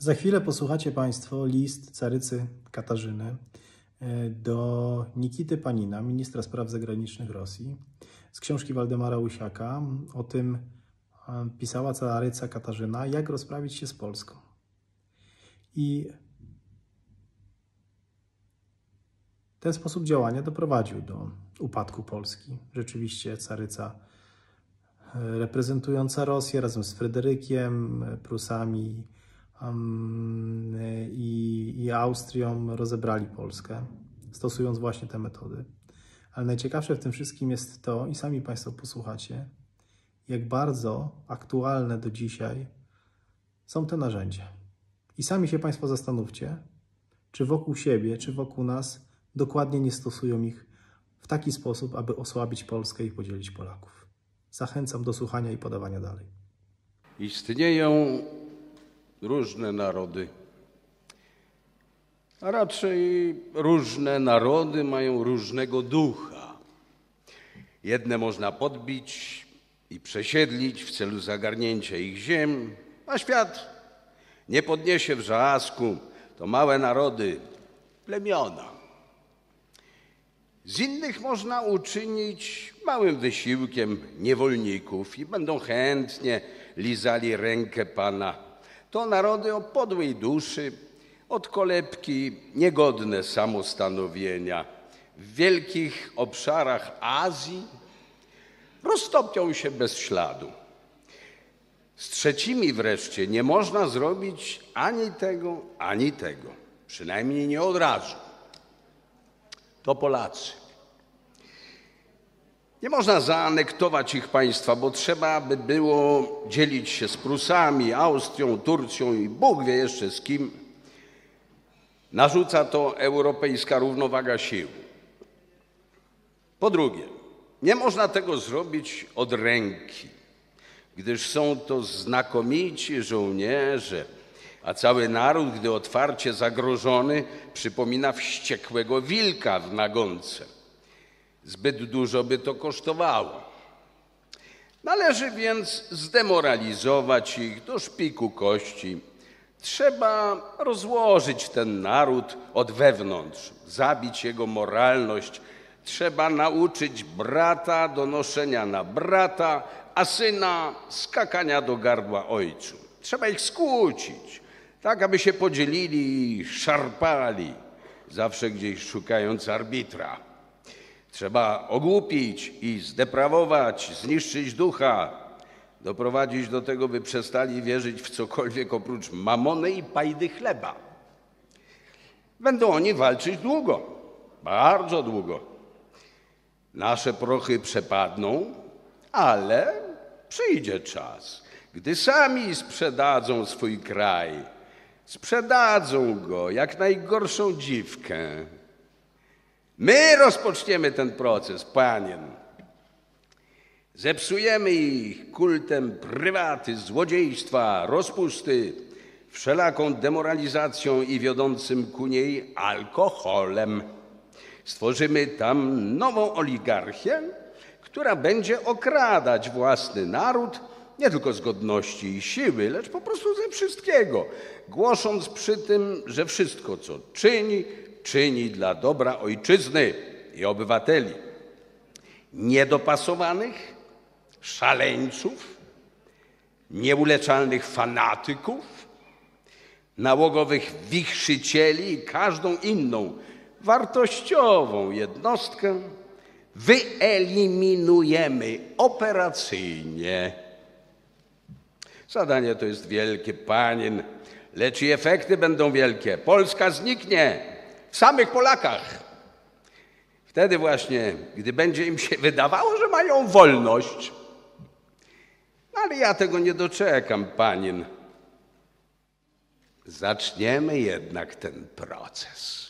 Za chwilę posłuchacie Państwo list carycy Katarzyny e, do Nikity Panina, ministra spraw zagranicznych Rosji, z książki Waldemara Łysiaka. O tym e, pisała caryca Katarzyna, jak rozprawić się z Polską. I ten sposób działania doprowadził do upadku Polski. Rzeczywiście caryca e, reprezentująca Rosję razem z Fryderykiem, Prusami, i, i Austrią rozebrali Polskę, stosując właśnie te metody. Ale najciekawsze w tym wszystkim jest to, i sami Państwo posłuchacie, jak bardzo aktualne do dzisiaj są te narzędzia. I sami się Państwo zastanówcie, czy wokół siebie, czy wokół nas dokładnie nie stosują ich w taki sposób, aby osłabić Polskę i podzielić Polaków. Zachęcam do słuchania i podawania dalej. Istnieją różne narody. A raczej różne narody mają różnego ducha. Jedne można podbić i przesiedlić w celu zagarnięcia ich ziem, a świat nie podniesie wrzasku. To małe narody, plemiona. Z innych można uczynić małym wysiłkiem niewolników i będą chętnie lizali rękę Pana to narody o podłej duszy, od kolebki niegodne samostanowienia. W wielkich obszarach Azji roztopią się bez śladu. Z trzecimi wreszcie nie można zrobić ani tego, ani tego. Przynajmniej nie od razu. To Polacy. Nie można zaanektować ich państwa, bo trzeba by było dzielić się z Prusami, Austrią, Turcją i Bóg wie jeszcze z kim. Narzuca to europejska równowaga sił. Po drugie, nie można tego zrobić od ręki, gdyż są to znakomici żołnierze, a cały naród, gdy otwarcie zagrożony, przypomina wściekłego wilka w nagonce. Zbyt dużo by to kosztowało. Należy więc zdemoralizować ich do szpiku kości. Trzeba rozłożyć ten naród od wewnątrz, zabić jego moralność. Trzeba nauczyć brata do noszenia na brata, a syna skakania do gardła ojcu. Trzeba ich skłócić, tak aby się podzielili i szarpali, zawsze gdzieś szukając arbitra. Trzeba ogłupić i zdeprawować, zniszczyć ducha, doprowadzić do tego, by przestali wierzyć w cokolwiek oprócz mamony i pajdy chleba. Będą oni walczyć długo, bardzo długo. Nasze prochy przepadną, ale przyjdzie czas, gdy sami sprzedadzą swój kraj. Sprzedadzą go jak najgorszą dziwkę My rozpoczniemy ten proces, panien. Zepsujemy ich kultem prywaty, złodziejstwa, rozpusty, wszelaką demoralizacją i wiodącym ku niej alkoholem. Stworzymy tam nową oligarchię, która będzie okradać własny naród nie tylko z godności i siły, lecz po prostu ze wszystkiego, głosząc przy tym, że wszystko, co czyni, czyni dla dobra ojczyzny i obywateli. Niedopasowanych, szaleńców, nieuleczalnych fanatyków, nałogowych wichrzycieli i każdą inną wartościową jednostkę wyeliminujemy operacyjnie. Zadanie to jest wielkie, panien, lecz i efekty będą wielkie. Polska zniknie samych Polakach. Wtedy właśnie, gdy będzie im się wydawało, że mają wolność, ale ja tego nie doczekam, panin. Zaczniemy jednak ten proces.